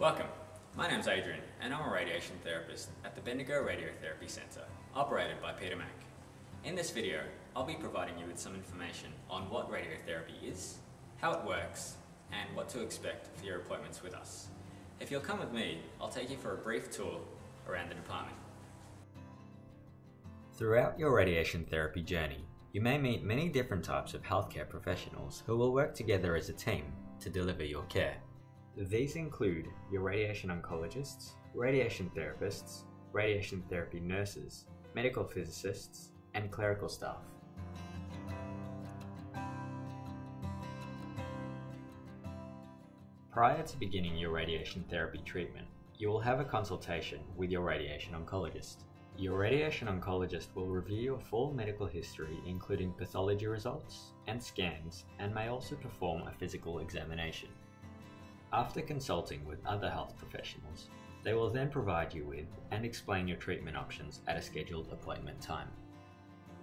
Welcome. My name's Adrian, and I'm a radiation therapist at the Bendigo Radiotherapy Centre, operated by Peter Mac. In this video, I'll be providing you with some information on what radiotherapy is, how it works, and what to expect for your appointments with us. If you'll come with me, I'll take you for a brief tour around the department. Throughout your radiation therapy journey, you may meet many different types of healthcare professionals who will work together as a team to deliver your care. These include your radiation oncologists, radiation therapists, radiation therapy nurses, medical physicists, and clerical staff. Prior to beginning your radiation therapy treatment, you will have a consultation with your radiation oncologist. Your radiation oncologist will review your full medical history, including pathology results and scans, and may also perform a physical examination. After consulting with other health professionals, they will then provide you with and explain your treatment options at a scheduled appointment time.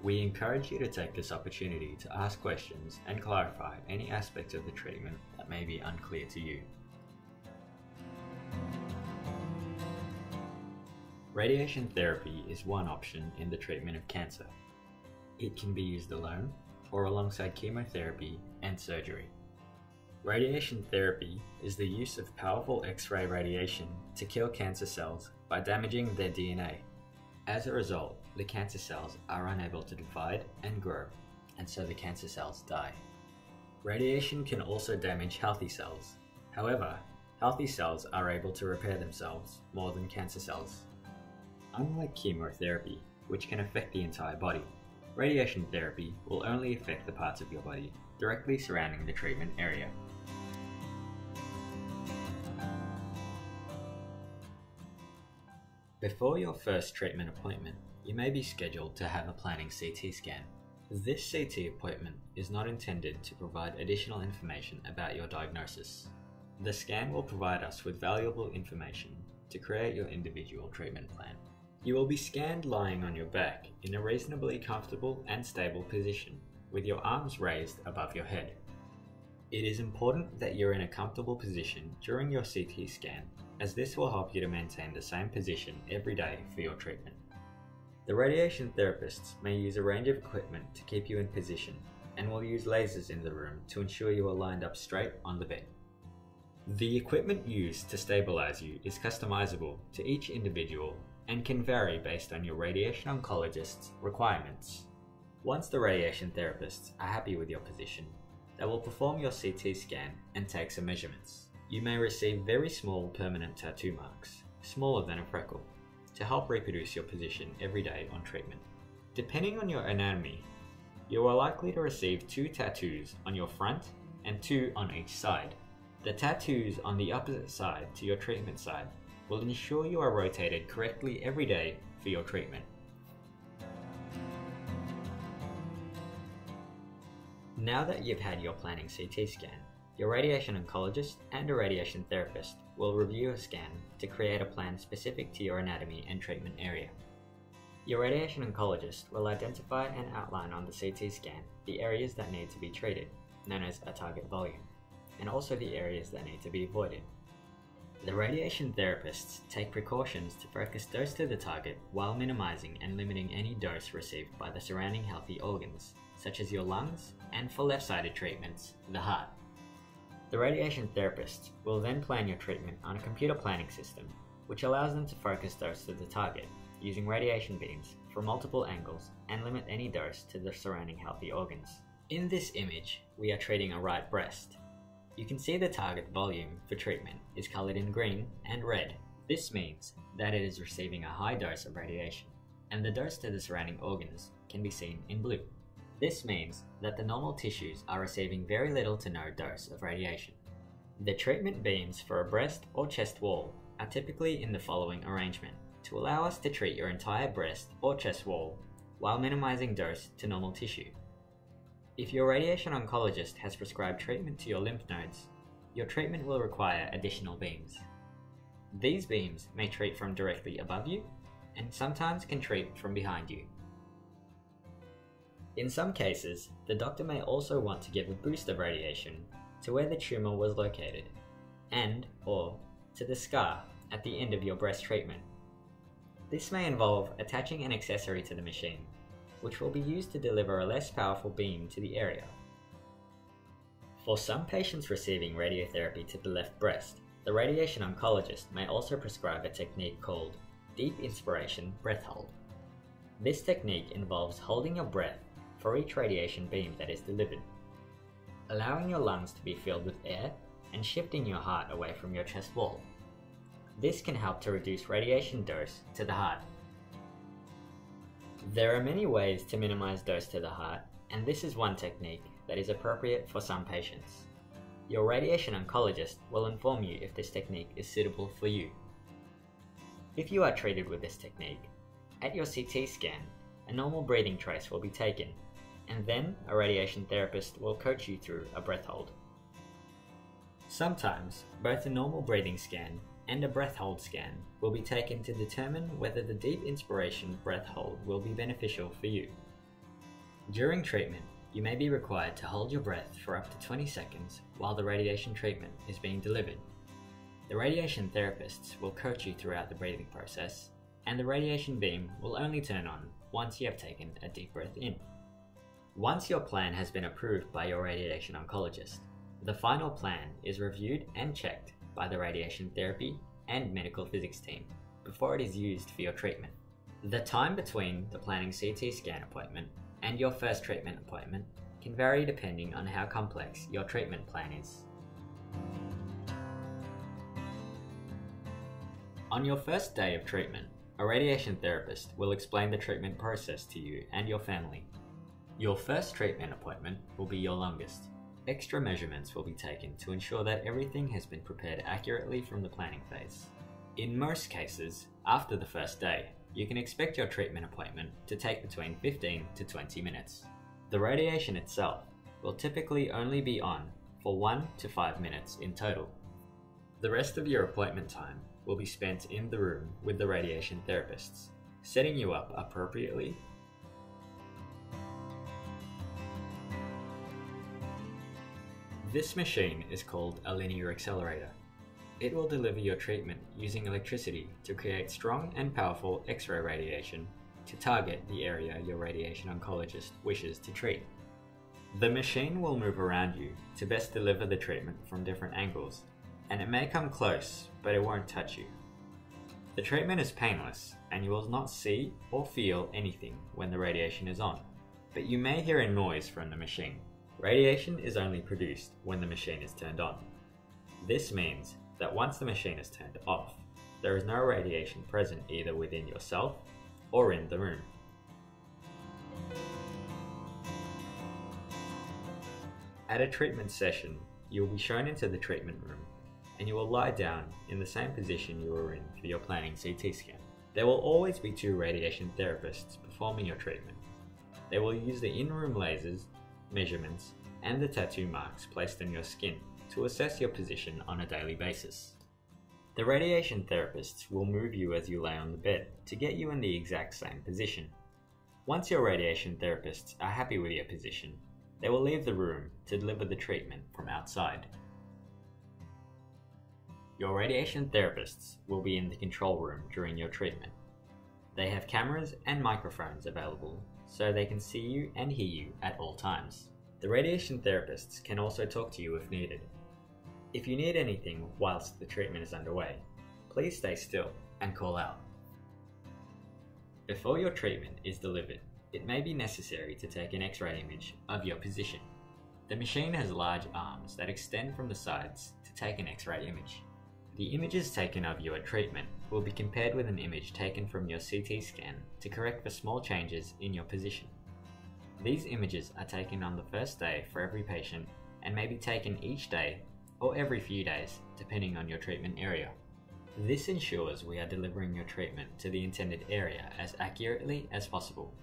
We encourage you to take this opportunity to ask questions and clarify any aspects of the treatment that may be unclear to you. Radiation therapy is one option in the treatment of cancer. It can be used alone or alongside chemotherapy and surgery. Radiation therapy is the use of powerful X ray radiation to kill cancer cells by damaging their DNA. As a result, the cancer cells are unable to divide and grow, and so the cancer cells die. Radiation can also damage healthy cells. However, healthy cells are able to repair themselves more than cancer cells. Unlike chemotherapy, which can affect the entire body, radiation therapy will only affect the parts of your body directly surrounding the treatment area. Before your first treatment appointment, you may be scheduled to have a planning CT scan. This CT appointment is not intended to provide additional information about your diagnosis. The scan will provide us with valuable information to create your individual treatment plan. You will be scanned lying on your back in a reasonably comfortable and stable position, with your arms raised above your head. It is important that you're in a comfortable position during your CT scan, as this will help you to maintain the same position every day for your treatment. The radiation therapists may use a range of equipment to keep you in position and will use lasers in the room to ensure you are lined up straight on the bed. The equipment used to stabilize you is customizable to each individual and can vary based on your radiation oncologist's requirements. Once the radiation therapists are happy with your position, they will perform your CT scan and take some measurements. You may receive very small permanent tattoo marks, smaller than a freckle, to help reproduce your position every day on treatment. Depending on your anatomy, you are likely to receive two tattoos on your front and two on each side. The tattoos on the opposite side to your treatment side will ensure you are rotated correctly every day for your treatment. Now that you've had your planning CT scan, your radiation oncologist and a radiation therapist will review a scan to create a plan specific to your anatomy and treatment area. Your radiation oncologist will identify and outline on the CT scan the areas that need to be treated, known as a target volume, and also the areas that need to be avoided. The radiation therapists take precautions to focus dose to the target while minimizing and limiting any dose received by the surrounding healthy organs, such as your lungs, and for left sided treatments, the heart. The radiation therapist will then plan your treatment on a computer planning system, which allows them to focus dose to the target using radiation beams from multiple angles and limit any dose to the surrounding healthy organs. In this image, we are treating a right breast. You can see the target volume for treatment is coloured in green and red. This means that it is receiving a high dose of radiation, and the dose to the surrounding organs can be seen in blue. This means that the normal tissues are receiving very little to no dose of radiation. The treatment beams for a breast or chest wall are typically in the following arrangement to allow us to treat your entire breast or chest wall while minimizing dose to normal tissue. If your radiation oncologist has prescribed treatment to your lymph nodes, your treatment will require additional beams. These beams may treat from directly above you and sometimes can treat from behind you. In some cases, the doctor may also want to give a boost of radiation to where the tumor was located and or to the scar at the end of your breast treatment. This may involve attaching an accessory to the machine, which will be used to deliver a less powerful beam to the area. For some patients receiving radiotherapy to the left breast, the radiation oncologist may also prescribe a technique called deep inspiration breath hold. This technique involves holding your breath for each radiation beam that is delivered, allowing your lungs to be filled with air and shifting your heart away from your chest wall. This can help to reduce radiation dose to the heart. There are many ways to minimize dose to the heart, and this is one technique that is appropriate for some patients. Your radiation oncologist will inform you if this technique is suitable for you. If you are treated with this technique, at your CT scan, a normal breathing trace will be taken, and then a radiation therapist will coach you through a breath hold. Sometimes, both a normal breathing scan and a breath hold scan will be taken to determine whether the deep inspiration breath hold will be beneficial for you. During treatment, you may be required to hold your breath for up to 20 seconds while the radiation treatment is being delivered. The radiation therapists will coach you throughout the breathing process, and the radiation beam will only turn on once you have taken a deep breath in. Once your plan has been approved by your radiation oncologist, the final plan is reviewed and checked by the radiation therapy and medical physics team before it is used for your treatment. The time between the planning CT scan appointment and your first treatment appointment can vary depending on how complex your treatment plan is. On your first day of treatment, a radiation therapist will explain the treatment process to you and your family. Your first treatment appointment will be your longest, Extra measurements will be taken to ensure that everything has been prepared accurately from the planning phase. In most cases, after the first day, you can expect your treatment appointment to take between 15 to 20 minutes. The radiation itself will typically only be on for 1 to 5 minutes in total. The rest of your appointment time will be spent in the room with the radiation therapists, setting you up appropriately This machine is called a linear accelerator. It will deliver your treatment using electricity to create strong and powerful X-ray radiation to target the area your radiation oncologist wishes to treat. The machine will move around you to best deliver the treatment from different angles, and it may come close, but it won't touch you. The treatment is painless, and you will not see or feel anything when the radiation is on, but you may hear a noise from the machine. Radiation is only produced when the machine is turned on. This means that once the machine is turned off, there is no radiation present either within yourself or in the room. At a treatment session, you will be shown into the treatment room and you will lie down in the same position you were in for your planning CT scan. There will always be two radiation therapists performing your treatment. They will use the in-room lasers measurements, and the tattoo marks placed on your skin to assess your position on a daily basis. The radiation therapists will move you as you lay on the bed to get you in the exact same position. Once your radiation therapists are happy with your position, they will leave the room to deliver the treatment from outside. Your radiation therapists will be in the control room during your treatment. They have cameras and microphones available so they can see you and hear you at all times. The radiation therapists can also talk to you if needed. If you need anything whilst the treatment is underway, please stay still and call out. Before your treatment is delivered, it may be necessary to take an X-ray image of your position. The machine has large arms that extend from the sides to take an X-ray image. The images taken of you at treatment will be compared with an image taken from your CT scan to correct for small changes in your position. These images are taken on the first day for every patient and may be taken each day or every few days depending on your treatment area. This ensures we are delivering your treatment to the intended area as accurately as possible.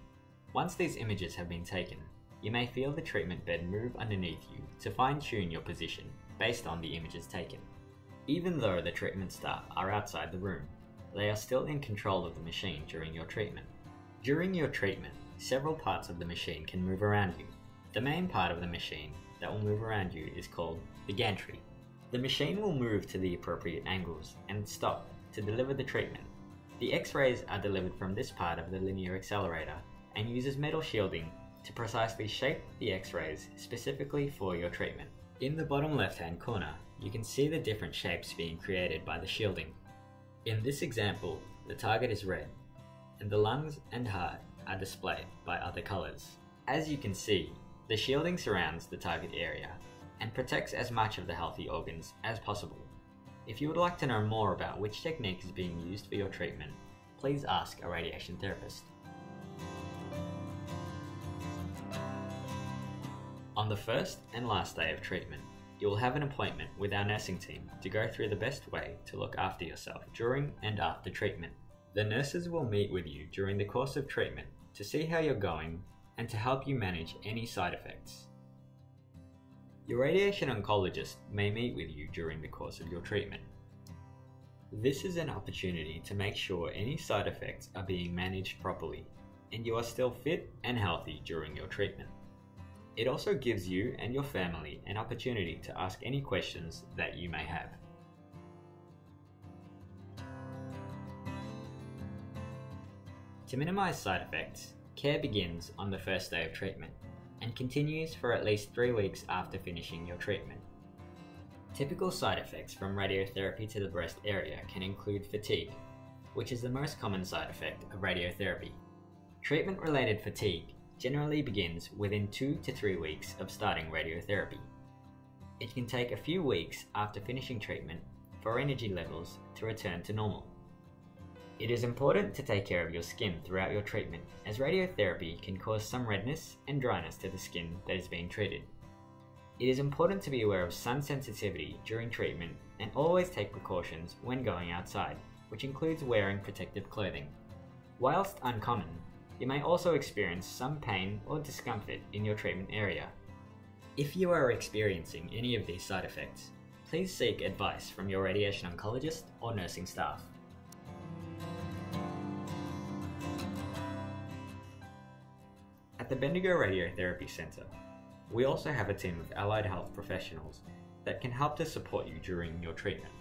Once these images have been taken, you may feel the treatment bed move underneath you to fine tune your position based on the images taken. Even though the treatment staff are outside the room, they are still in control of the machine during your treatment. During your treatment, several parts of the machine can move around you. The main part of the machine that will move around you is called the gantry. The machine will move to the appropriate angles and stop to deliver the treatment. The X-rays are delivered from this part of the linear accelerator and uses metal shielding to precisely shape the X-rays specifically for your treatment. In the bottom left hand corner, you can see the different shapes being created by the shielding. In this example, the target is red, and the lungs and heart are displayed by other colours. As you can see, the shielding surrounds the target area and protects as much of the healthy organs as possible. If you would like to know more about which technique is being used for your treatment, please ask a radiation therapist. On the first and last day of treatment, you will have an appointment with our nursing team to go through the best way to look after yourself during and after treatment. The nurses will meet with you during the course of treatment to see how you're going and to help you manage any side effects. Your radiation oncologist may meet with you during the course of your treatment. This is an opportunity to make sure any side effects are being managed properly and you are still fit and healthy during your treatment. It also gives you and your family an opportunity to ask any questions that you may have. To minimize side effects, care begins on the first day of treatment and continues for at least three weeks after finishing your treatment. Typical side effects from radiotherapy to the breast area can include fatigue, which is the most common side effect of radiotherapy. Treatment related fatigue generally begins within two to three weeks of starting radiotherapy. It can take a few weeks after finishing treatment for energy levels to return to normal. It is important to take care of your skin throughout your treatment, as radiotherapy can cause some redness and dryness to the skin that is being treated. It is important to be aware of sun sensitivity during treatment and always take precautions when going outside, which includes wearing protective clothing. Whilst uncommon, you may also experience some pain or discomfort in your treatment area. If you are experiencing any of these side effects, please seek advice from your radiation oncologist or nursing staff. At the Bendigo Radiotherapy Centre, we also have a team of allied health professionals that can help to support you during your treatment.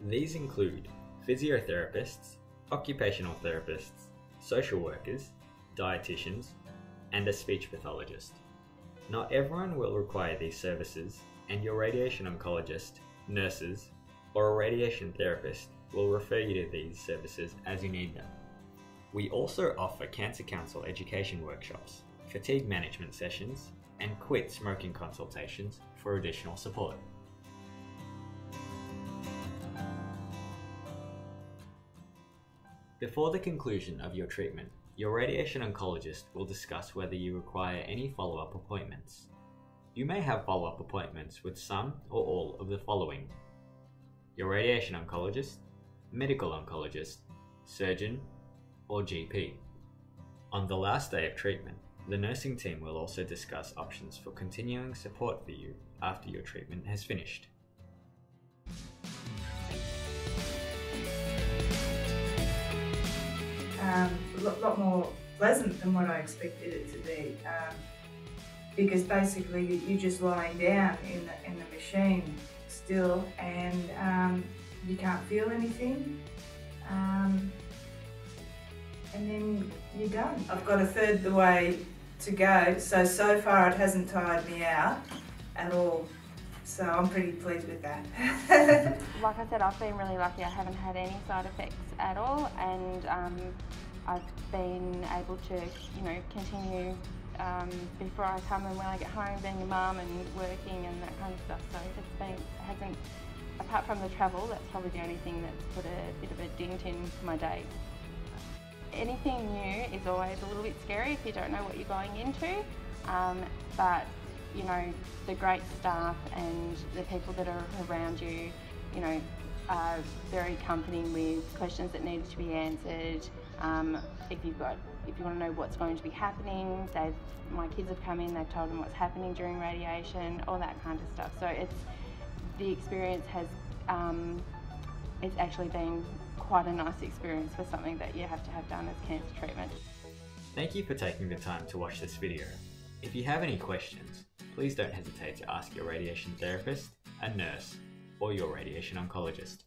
These include physiotherapists, occupational therapists, social workers, dietitians, and a speech pathologist. Not everyone will require these services, and your radiation oncologist, nurses, or a radiation therapist will refer you to these services as you need them. We also offer Cancer Council education workshops, fatigue management sessions, and quit smoking consultations for additional support. Before the conclusion of your treatment, your radiation oncologist will discuss whether you require any follow up appointments. You may have follow up appointments with some or all of the following your radiation oncologist, medical oncologist, surgeon, or GP. On the last day of treatment, the nursing team will also discuss options for continuing support for you after your treatment has finished. Um, a lot, lot, more pleasant than what I expected it to be. Um, because basically you're just lying down in the, in the machine still and um, you can't feel anything. Um, and then you're done. I've got a third the way to go, so so far it hasn't tired me out at all. So I'm pretty pleased with that. like I said, I've been really lucky. I haven't had any side effects at all, and um, I've been able to, you know, continue um, before I come and when I get home, being a mum and working and that kind of stuff. So it's been, hasn't, apart from the travel, that's probably the only thing that's put a bit of a dent in my day. Anything new is always a little bit scary if you don't know what you're going into, um, but you know, the great staff and the people that are around you, you know, are very comforting with questions that needed to be answered. Um, if you've got, if you want to know what's going to be happening, they've, my kids have come in, they've told them what's happening during radiation, all that kind of stuff. So it's, the experience has, um, it's actually been quite a nice experience for something that you have to have done as cancer treatment. Thank you for taking the time to watch this video. If you have any questions, please don't hesitate to ask your radiation therapist a nurse, or your radiation oncologist.